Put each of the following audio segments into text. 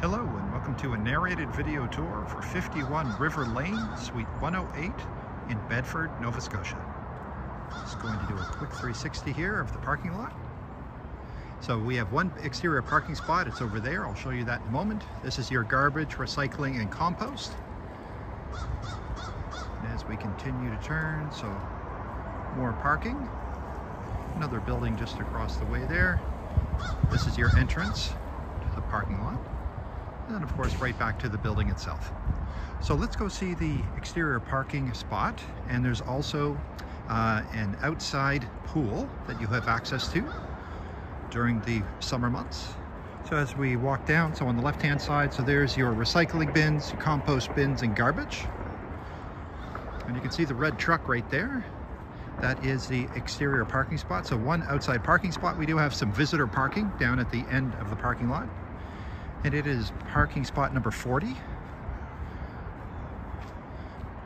Hello and welcome to a narrated video tour for 51 River Lane, Suite 108 in Bedford, Nova Scotia. Just going to do a quick 360 here of the parking lot. So we have one exterior parking spot, it's over there, I'll show you that in a moment. This is your garbage, recycling, and compost. And as we continue to turn, so more parking. Another building just across the way there. This is your entrance to the parking lot. And of course, right back to the building itself. So let's go see the exterior parking spot. And there's also uh, an outside pool that you have access to during the summer months. So as we walk down, so on the left-hand side, so there's your recycling bins, your compost bins, and garbage. And you can see the red truck right there. That is the exterior parking spot. So one outside parking spot. We do have some visitor parking down at the end of the parking lot. And it is parking spot number 40.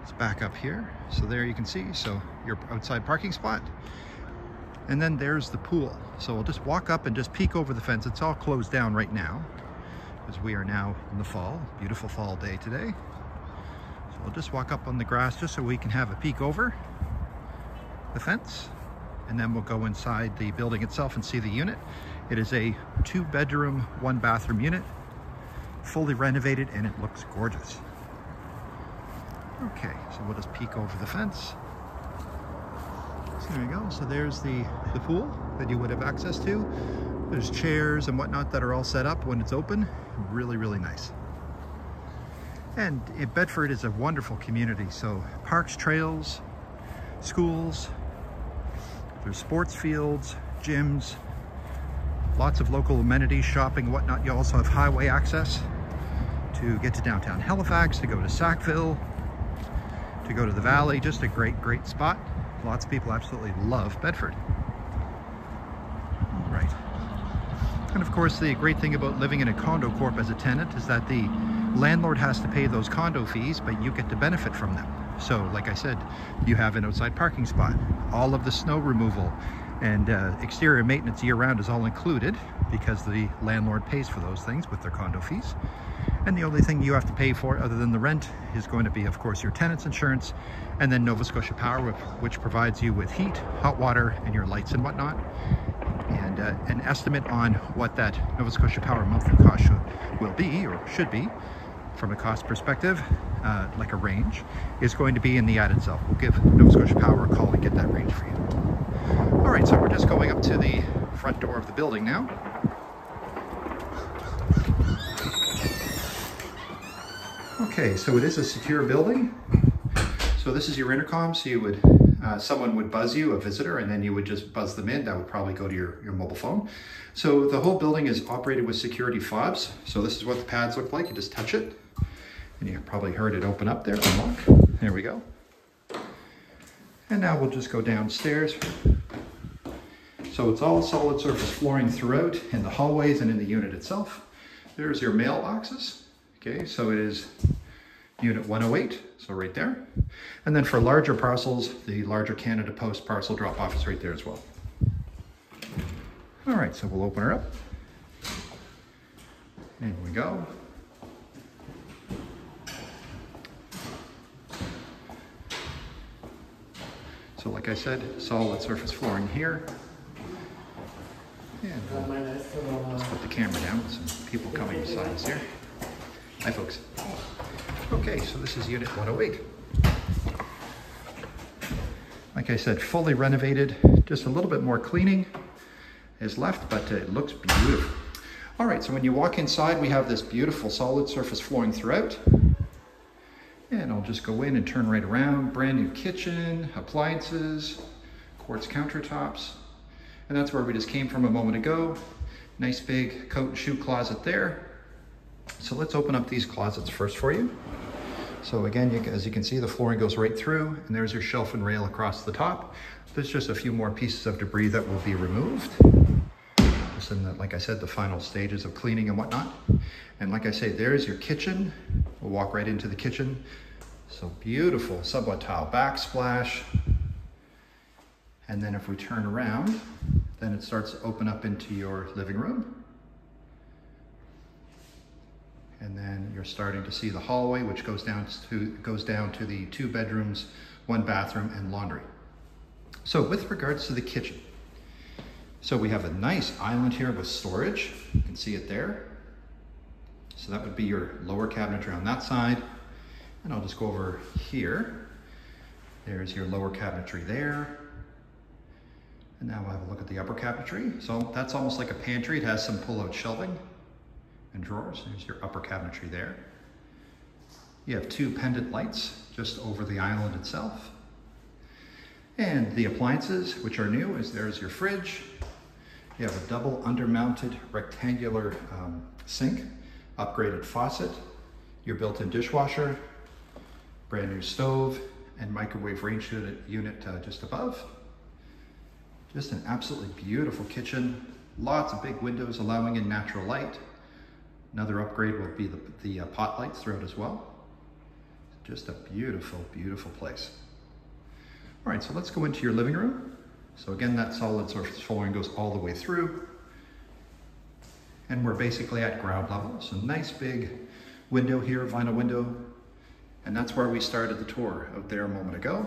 Let's back up here. So there you can see, so your outside parking spot. And then there's the pool. So we'll just walk up and just peek over the fence. It's all closed down right now because we are now in the fall. Beautiful fall day today. So we'll just walk up on the grass just so we can have a peek over the fence and then we'll go inside the building itself and see the unit. It is a two bedroom, one bathroom unit, fully renovated and it looks gorgeous. Okay, so we'll just peek over the fence. So there you go. So there's the, the pool that you would have access to. There's chairs and whatnot that are all set up when it's open. Really, really nice. And Bedford is a wonderful community. So parks, trails, schools, there's sports fields, gyms, lots of local amenities, shopping, whatnot. You also have highway access to get to downtown Halifax, to go to Sackville, to go to the valley. Just a great, great spot. Lots of people absolutely love Bedford. All right. And of course, the great thing about living in a condo corp as a tenant is that the landlord has to pay those condo fees, but you get to benefit from them. So like I said, you have an outside parking spot. All of the snow removal and uh, exterior maintenance year round is all included because the landlord pays for those things with their condo fees. And the only thing you have to pay for other than the rent is going to be, of course, your tenant's insurance and then Nova Scotia Power, which provides you with heat, hot water, and your lights and whatnot. And uh, an estimate on what that Nova Scotia Power monthly cost should, will be or should be from a cost perspective, uh, like a range, is going to be in the ad itself. We'll give Nova Scotia Power a call and get that range for you. All right, so we're just going up to the front door of the building now. Okay, so it is a secure building. So this is your intercom, so you would, uh, someone would buzz you, a visitor, and then you would just buzz them in. That would probably go to your, your mobile phone. So the whole building is operated with security fobs. So this is what the pads look like. You just touch it, and you probably heard it open up there, unlock. There we go. And now we'll just go downstairs. So it's all solid surface flooring throughout in the hallways and in the unit itself. There's your mailboxes. Okay, so it is unit 108, so right there. And then for larger parcels, the larger Canada Post parcel drop off is right there as well. All right, so we'll open her up. There we go. So like I said, solid surface flooring here. We'll let's put the camera down, some people coming beside us here. Hi, folks. Okay, so this is unit 108. Like I said, fully renovated. Just a little bit more cleaning is left, but it looks beautiful. All right, so when you walk inside, we have this beautiful solid surface flooring throughout. And I'll just go in and turn right around. Brand new kitchen, appliances, quartz countertops. And that's where we just came from a moment ago. Nice big coat and shoe closet there. So let's open up these closets first for you. So again, you, as you can see, the flooring goes right through and there's your shelf and rail across the top. There's just a few more pieces of debris that will be removed. Just in the, like I said, the final stages of cleaning and whatnot. And like I say, there's your kitchen. We'll walk right into the kitchen. So beautiful subway tile backsplash. And then if we turn around, then it starts to open up into your living room. And then you're starting to see the hallway, which goes down to, goes down to the two bedrooms, one bathroom and laundry. So with regards to the kitchen, so we have a nice island here with storage. You can see it there. So that would be your lower cabinetry on that side. And I'll just go over here. There's your lower cabinetry there. And now we'll have a look at the upper cabinetry. So that's almost like a pantry. It has some pull-out shelving and drawers. There's your upper cabinetry there. You have two pendant lights just over the island itself. And the appliances, which are new, is there's your fridge. You have a double under-mounted rectangular um, sink, upgraded faucet, your built-in dishwasher, brand new stove, and microwave range unit, unit uh, just above. Just an absolutely beautiful kitchen. Lots of big windows allowing in natural light. Another upgrade will be the, the uh, pot lights throughout as well. Just a beautiful, beautiful place. All right, so let's go into your living room. So again, that solid surface flooring goes all the way through. And we're basically at ground level. So nice big window here, vinyl window. And that's where we started the tour out there a moment ago.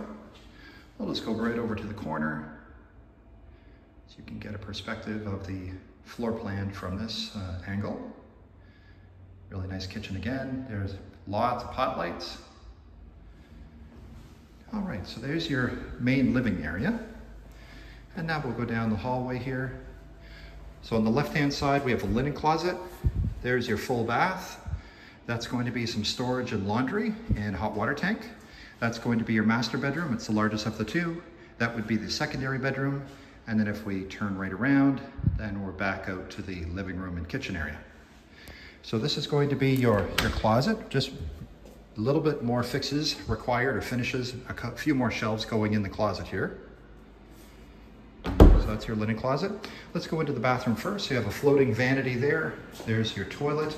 We'll just go right over to the corner so you can get a perspective of the floor plan from this uh, angle. Really nice kitchen again. There's lots of pot lights. All right, so there's your main living area. And now we'll go down the hallway here. So on the left-hand side, we have a linen closet. There's your full bath. That's going to be some storage and laundry and hot water tank. That's going to be your master bedroom. It's the largest of the two. That would be the secondary bedroom. And then if we turn right around, then we're back out to the living room and kitchen area. So this is going to be your, your closet, just a little bit more fixes required or finishes, a few more shelves going in the closet here. So that's your linen closet. Let's go into the bathroom first. You have a floating vanity there. There's your toilet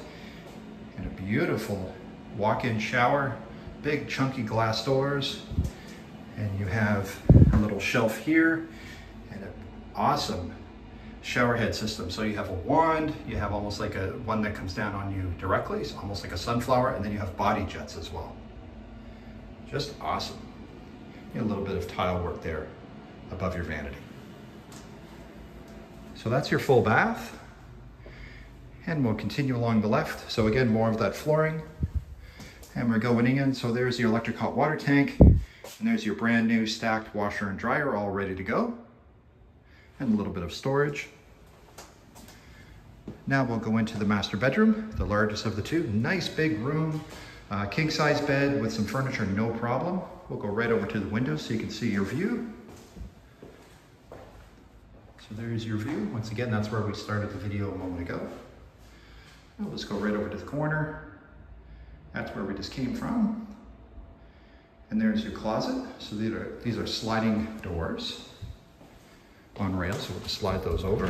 and a beautiful walk-in shower, big chunky glass doors. And you have a little shelf here awesome shower head system. So you have a wand, you have almost like a one that comes down on you directly, it's almost like a sunflower, and then you have body jets as well. Just awesome. A little bit of tile work there above your vanity. So that's your full bath. And we'll continue along the left. So again, more of that flooring. And we're going in, so there's your electric hot water tank, and there's your brand new stacked washer and dryer all ready to go and a little bit of storage. Now we'll go into the master bedroom, the largest of the two. Nice big room, uh, king size bed with some furniture, no problem. We'll go right over to the window so you can see your view. So there's your view. Once again, that's where we started the video a moment ago. We'll just go right over to the corner. That's where we just came from. And there's your closet. So these are, these are sliding doors on rails, so we'll just slide those over.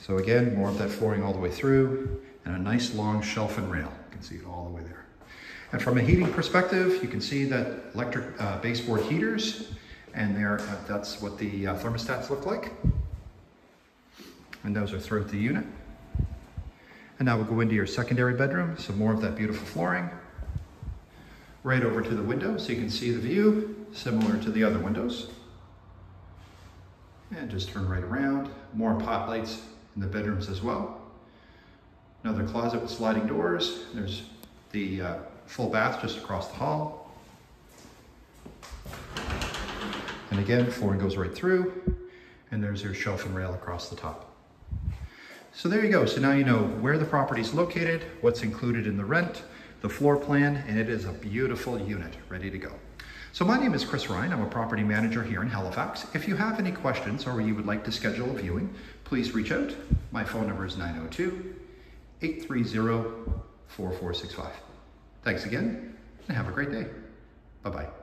So again, more of that flooring all the way through, and a nice long shelf and rail. You can see it all the way there. And from a heating perspective, you can see that electric uh, baseboard heaters, and there, uh, that's what the uh, thermostats look like. And those are throughout the unit. And now we'll go into your secondary bedroom, so more of that beautiful flooring. Right over to the window so you can see the view, similar to the other windows. And just turn right around. More pot lights in the bedrooms as well. Another closet with sliding doors. There's the uh, full bath just across the hall. And again, flooring goes right through. And there's your shelf and rail across the top. So there you go. So now you know where the property is located, what's included in the rent, the floor plan, and it is a beautiful unit ready to go. So my name is Chris Ryan. I'm a property manager here in Halifax. If you have any questions or you would like to schedule a viewing, please reach out. My phone number is 902-830-4465. Thanks again and have a great day. Bye-bye.